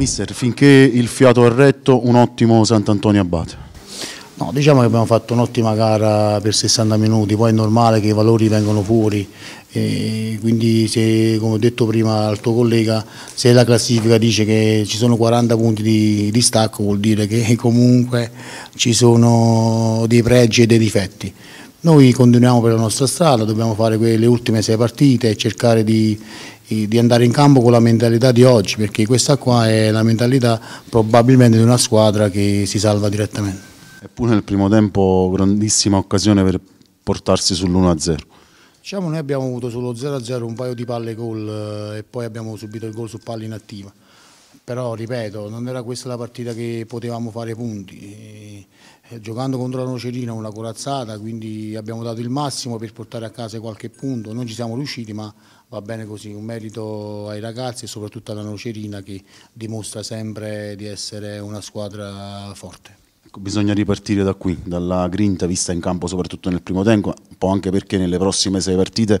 Mister, finché il fiato è retto, un ottimo Sant'Antonio Abate. No, diciamo che abbiamo fatto un'ottima gara per 60 minuti, poi è normale che i valori vengano fuori, quindi se, come ho detto prima al tuo collega, se la classifica dice che ci sono 40 punti di, di stacco vuol dire che comunque ci sono dei pregi e dei difetti. Noi continuiamo per la nostra strada, dobbiamo fare le ultime sei partite e cercare di, di andare in campo con la mentalità di oggi, perché questa qua è la mentalità probabilmente di una squadra che si salva direttamente. Eppure nel primo tempo grandissima occasione per portarsi sull'1-0. Diciamo noi abbiamo avuto solo 0-0 un paio di palle gol eh, e poi abbiamo subito il gol su palla inattiva. Però ripeto, non era questa la partita che potevamo fare punti. Eh, giocando contro la Nocerina una corazzata, quindi abbiamo dato il massimo per portare a casa qualche punto. Non ci siamo riusciti, ma va bene così. Un merito ai ragazzi e soprattutto alla Nocerina che dimostra sempre di essere una squadra forte. Ecco, bisogna ripartire da qui, dalla grinta vista in campo soprattutto nel primo tempo, un po' anche perché nelle prossime sei partite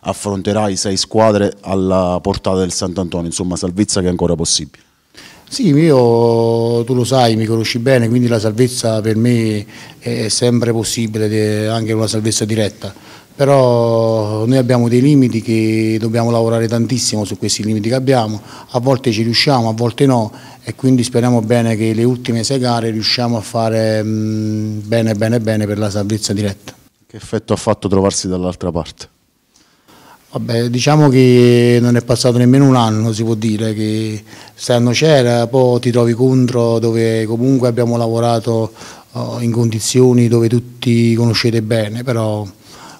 affronterai sei squadre alla portata del Sant'Antonio, insomma salvezza che è ancora possibile. Sì, io tu lo sai, mi conosci bene, quindi la salvezza per me è sempre possibile, anche una salvezza diretta però noi abbiamo dei limiti che dobbiamo lavorare tantissimo su questi limiti che abbiamo, a volte ci riusciamo, a volte no e quindi speriamo bene che le ultime sei gare riusciamo a fare mh, bene bene bene per la salvezza diretta. Che effetto ha fatto trovarsi dall'altra parte? Vabbè, diciamo che non è passato nemmeno un anno, si può dire, che stanno c'era, poi ti trovi contro dove comunque abbiamo lavorato oh, in condizioni dove tutti conoscete bene, però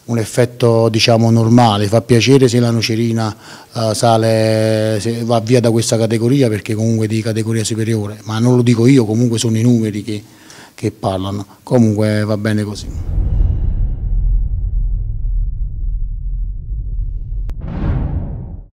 un effetto diciamo normale, fa piacere se la nocerina uh, sale, va via da questa categoria perché comunque di categoria superiore, ma non lo dico io, comunque sono i numeri che, che parlano, comunque va bene così.